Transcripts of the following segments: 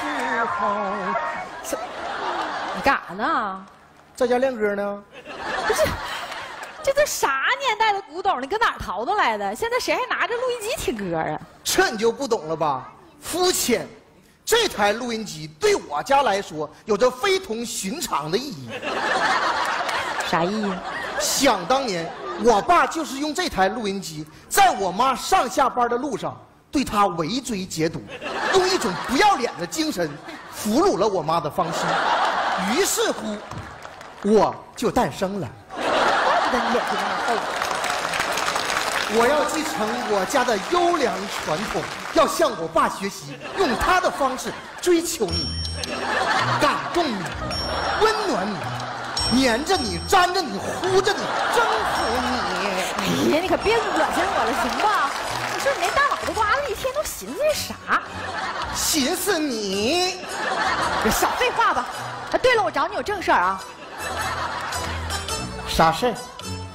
之后，你干啥呢？在家练歌呢。不是，这都啥年代的古董？你搁哪儿淘的来的？现在谁还拿着录音机听歌啊？这你就不懂了吧？肤浅。这台录音机对我家来说有着非同寻常的意义。啥意义？想当年，我爸就是用这台录音机，在我妈上下班的路上，对他围追截堵，用一种不要脸的精神，俘虏了我妈的芳心。于是乎，我就诞生了。怪不得你脸皮那么厚。我要继承我家的优良传统，要向我爸学习，用他的方式追求你，感动你，温暖你，黏着你，粘着你，呼着你，征服你。哎呀，你可别恶心我了，行吧？你说你那大寻思啥？寻思你？少废话吧！啊，对了，我找你有正事儿啊。啥事儿？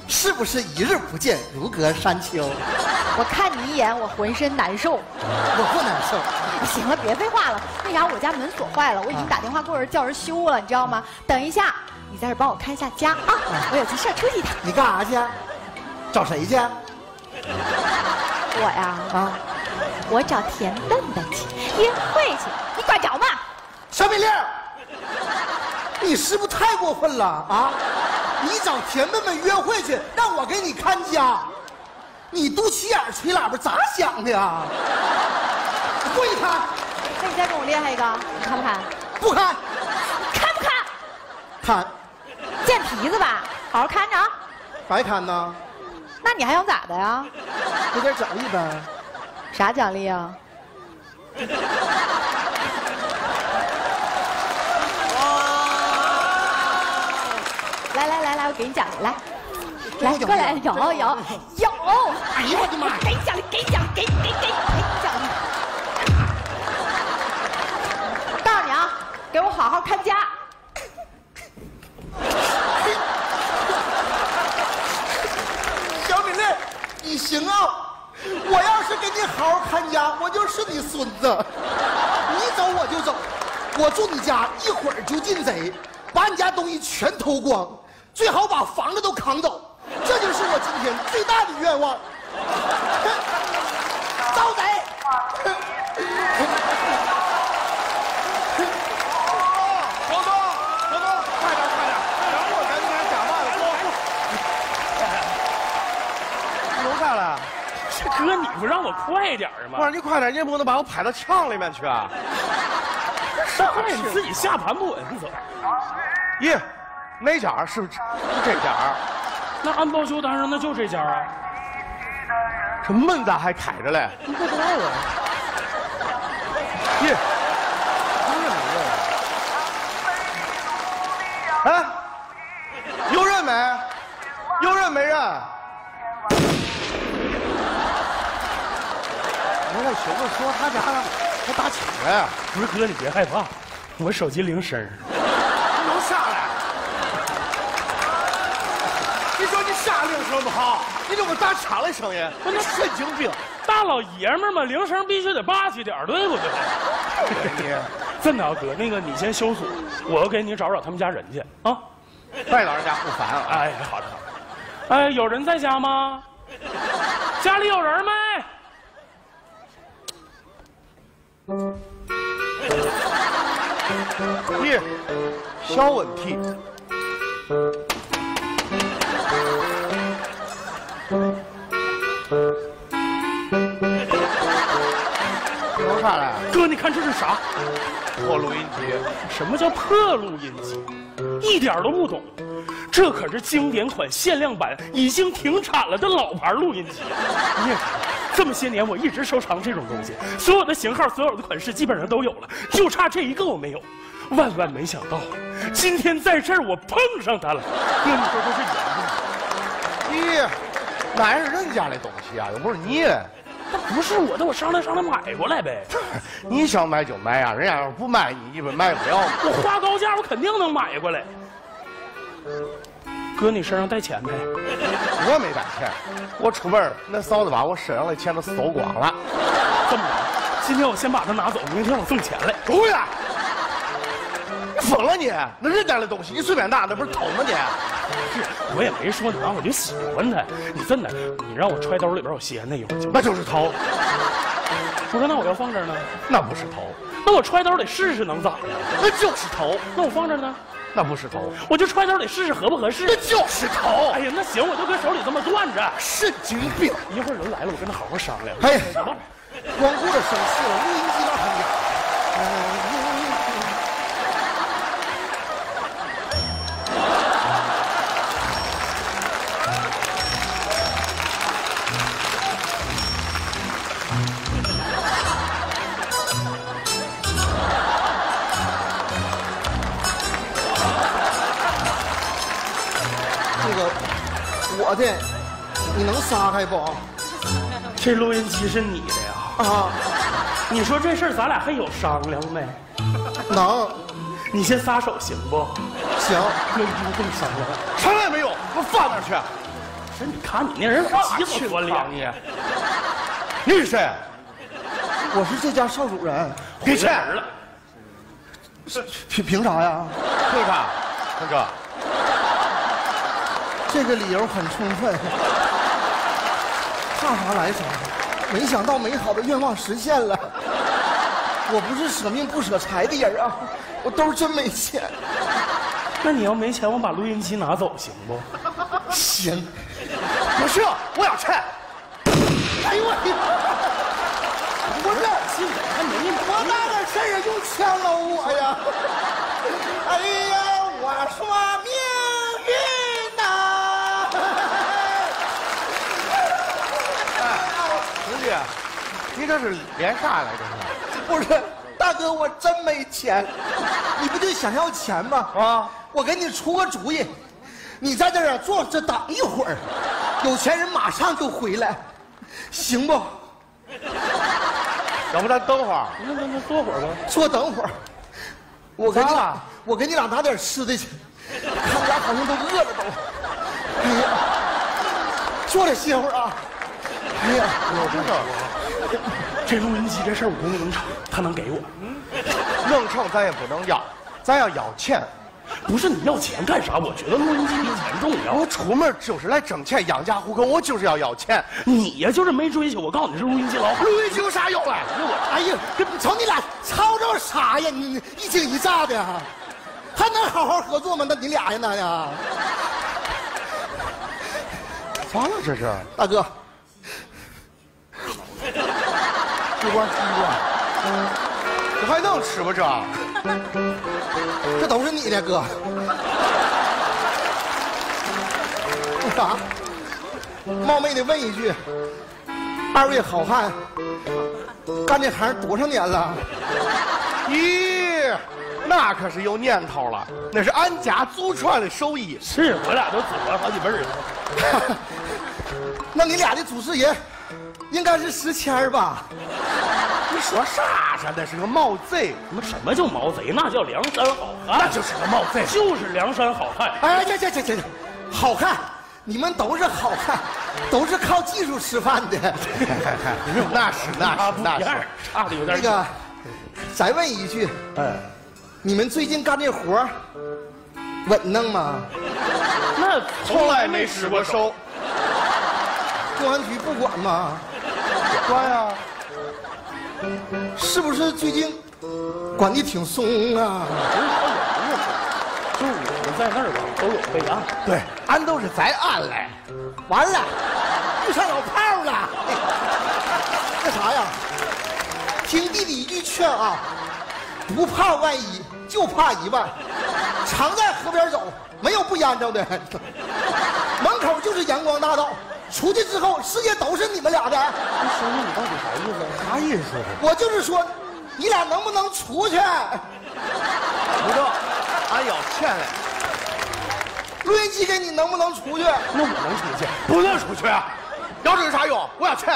是不是一日不见如隔三秋？我看你一眼，我浑身难受。我不难受。行了，别废话了。那啥，我家门锁坏了，我已经打电话过人叫人修了，你知道吗？等一下，你在这帮我看一下家啊！我有急事出去一趟。你干啥去？找谁去？我呀，啊，我找田笨笨去约会去。你管着吗？小美丽，你是不是太过分了啊？你找田笨笨约会去，让我给你看家，你肚脐眼吹喇叭咋想的呀？过去看。那你再跟我厉害一个，你看不看？不看。看不看？看。贱皮子吧，好好看着啊。白看呢。那你还想咋的呀？给点奖励呗。啥奖励啊？来来来来，我给你奖励，来，来过来，有有有，哎呀我的妈！给奖励，给奖励，给给给给奖励！告诉你啊，给我好好看家。小美妹，你行啊！给你好好看家，我就是你孙子。你走我就走，我住你家一会儿就进贼，把你家东西全偷光，最好把房子都扛走。这就是我今天最大的愿望。招贼！国栋，国栋，快点快点，等会儿赶紧假扮过。你干了？这哥，你不让我快点吗？我让你快点，你也不能把我拍到墙里面去啊！啥呀？你自己下盘不稳，你走。咦，哪家是不是这家？那按报修单上那就这家啊。这门咋还开着嘞？你不知道啊？咦，哎，有人没？有人没人？我跟兄弟说，他家还打枪嘞。不是哥，你别害怕，我手机铃声。能下来？你说你啥铃声不好？你怎么打枪的声音，我那神经病！大老爷们儿嘛，铃声必须得霸气点儿，对不对？你真的啊，哥，那个你先修锁，我给你找找他们家人去啊。白老人家不烦啊。哎，好的好的。哎，有人在家吗？家里有人没？咦，小问题。有啥嘞？哥，你看这是啥？破录音机。什么叫破录音机？一点都不懂。这可是经典款限量版，已经停产了的老牌录音机。这么些年我一直收藏这种东西，所有的型号、所有的款式基本上都有了，就差这一个我没有。万万没想到，今天在这儿我碰上它了。哥，你说这是咦，那也是人家的东西啊，又不是你的。那不是我的，我商量商量买过来呗。你想买就买啊，人家要是不卖你，你不卖不了。我花高价，我肯定能买过来。哥，你身上带钱没？我没带钱，我出门那嫂子把我身上的钱都搜光了。这么着，今天我先把它拿走，明天我送钱来。出去！你疯了你？那人家的东西你随便拿，那不是偷吗你？是我也没说拿，我就喜欢它。你真的，你让我揣兜里边，我歇那一会儿就。那就是偷，我说那我要放这儿呢？那不是偷，那我揣兜里试试能咋的？那就是偷，那我放这儿呢？那不是头，我就揣兜里试试合不合适那。就是头哎。呀，那行，我就搁手里这么攥着。神经病！一会儿人来了，我跟他好好商量。哎什么？光顾着生气了，录音机让他家。我的，你能撒开不？这录音机是你的呀？啊，你说这事儿咱俩还有商量没？能，你先撒手行不？行。那一会儿商量。商量也没有？我放那儿去。是你看你那人老急死我脸，你！你是谁？我是这家少主人，给钱人了。凭凭啥呀？凭啥？大哥，这个理由很充分。怕啥来啥，没想到美好的愿望实现了。我不是舍命不舍财的人啊，我兜真没钱。那你要没钱，我把录音机拿走行不？行，不是，我要钱。哎呦我的，不是，信我还没呢。我哪点事儿啊？用钱了我呀！哎呀，我说命运呐、兄弟，你这是连啥来着？不是，大哥，我真没钱。你不就想要钱吗？啊，我给你出个主意，你在这儿啊坐着等一会儿，有钱人马上就回来，行不？要不咱等会儿？那那那坐会儿吧。坐等会儿，我给你俩，我给你俩拿点吃的去，他们俩好像都饿了都。哎呀，坐着歇会儿啊。哎呀，有这个 这录音机这事儿我估计能成，他能给我。能成咱也不能要，咱要要钱。不是你要钱干啥？我觉得录音机比钱重要我。出门就是来挣钱养家糊口，我就是要要钱。你呀就是没追求。我告诉你是录音机老板。录音机有啥用啊？哎呀，这瞅你俩吵吵啥呀？你你一惊一乍的，还能好好合作吗？那你俩呀那呀，咋了这是？大哥，一罐一罐，这还能吃吗？这这都是你的哥。那 啥，冒昧的问一句，二位好汉干这行多少年了？咦，那可是有年头了，那是俺家祖传的手艺。是我俩都祖传好几辈儿了。那你俩的祖师爷应该是石谦儿吧？你说啥啥？那是个毛贼，什么什么叫毛贼？那叫梁山好汉，那就是个毛贼。就是梁山好汉。哎，这这这这，好汉！你们都是好汉，都是靠技术吃饭的。那是那是那是。，差的有点那个，再问一句，哎，你们最近干这活稳当吗？那从来没使过手。公安局不管吗？管呀，是不是最近管的挺松啊？就是我们在那儿吧，都有备案。对，俺都是在安嘞。完了，遇上老炮了。那啥呀？听弟弟一句劝啊，不怕万一，就怕一万。常在河边走，没有不淹着的。门口就是阳光大道，出去之后世界都是你们俩的。兄弟，你到底啥我就是说，你俩能不能出去？不中，俺要钱嘞。录音机给你能不能出去？那我能出去？不能出去啊！要这有啥用？我要钱。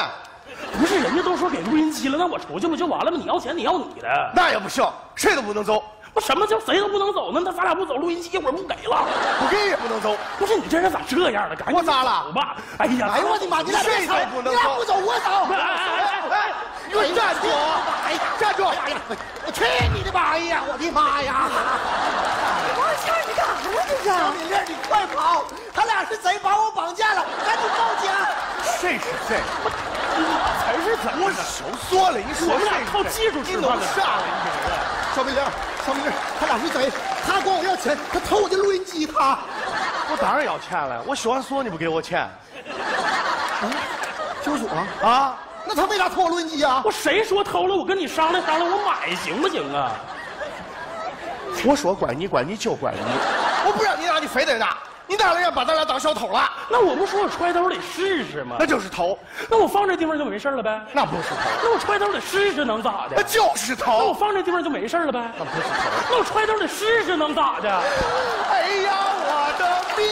不是人家都说给录音机了，那我出去不就完了吗？你要钱，你要你的。那也不行，谁都不能走。我什么叫谁都不能走呢？那咱俩不走，录音机一会儿不给了。不给也不能走。不是你这人咋这样呢？赶紧我咋了走吧？哎呀，哎呦我的妈！你俩别吵，谁都不能走你俩不走我走。哎哎哎你给我站住！哎呀，站住！哎呀，我去你的吧！哎呀，我的妈呀！王倩儿，你干啥呢这小是？米粒儿，你快跑！他俩是贼，把我绑架了，赶紧报警！谁是谁？才是怎么？我收缩了，你说我们俩靠技术吃饭的？你这个人。小米粒儿，小米粒儿，他俩是贼，他管我要钱，他偷我的录音机，他。我当然要钱了，我修完锁你不给我钱修锁？啊？那他为啥偷我录音机啊我？谁说偷了？我跟你商量商量，我买行不行啊？我说怪你怪你就怪你，我不让你拿，你非得拿，你咋了要把咱俩当小偷了，那我不说我揣兜里试试吗那？就是偷，那我放这地方就没事了呗？那不是偷，那我揣兜里试试能咋的那的？就是偷那我，放这地方就没事了呗？那不是偷。那我揣兜里试试能咋的？哎呀，我的命！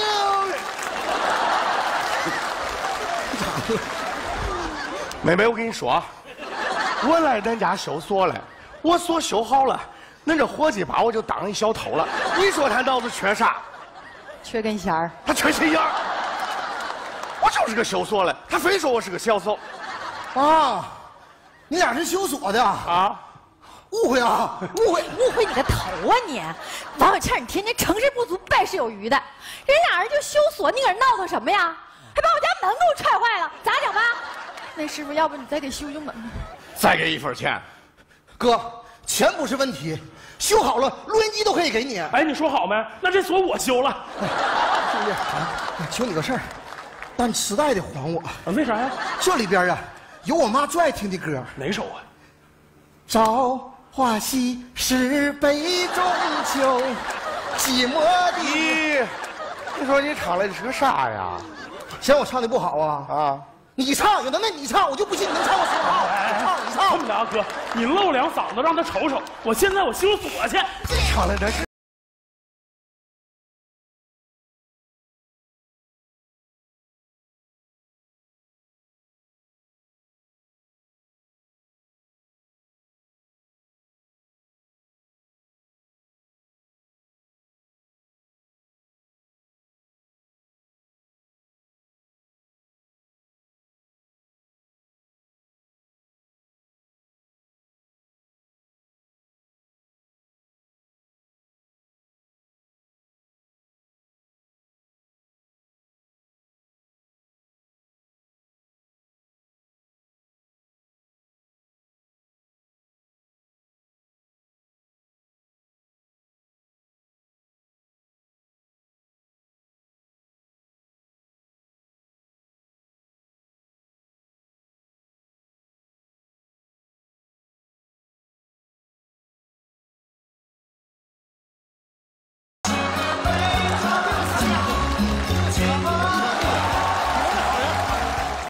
妹妹，我跟你说啊，我来咱家修锁了，我锁修好了，恁这伙计把我就当一小偷了。你说他脑子缺啥？缺根弦儿。他缺心眼儿。我就是个修锁的，他非说我是个小偷啊，你俩是修锁的啊？啊！误会啊，误会。误会你个头啊你！王小倩，你天天成事不足败事有余的，人俩人就修锁，你搁这闹腾什么呀？还把我家门给我踹坏了，咋整吧？那师傅，要不你再给修修门？再给一份钱，哥，钱不是问题，修好了录音机都可以给你。哎，你说好没？那这锁我修了。兄弟，我求你个事儿，单磁带得还我。啊，为啥呀？这里边啊，有我妈最爱听的歌，哪首啊？《朝花夕拾杯中酒》，寂寞的。你，你说你唱的是个啥呀？嫌我唱的不好啊？啊！你唱，有能耐你唱，我就不信你能唱我说好。你唱，你唱这。么的啊，哥，你露两嗓子让他瞅瞅。我现在我修锁去。唱来这是。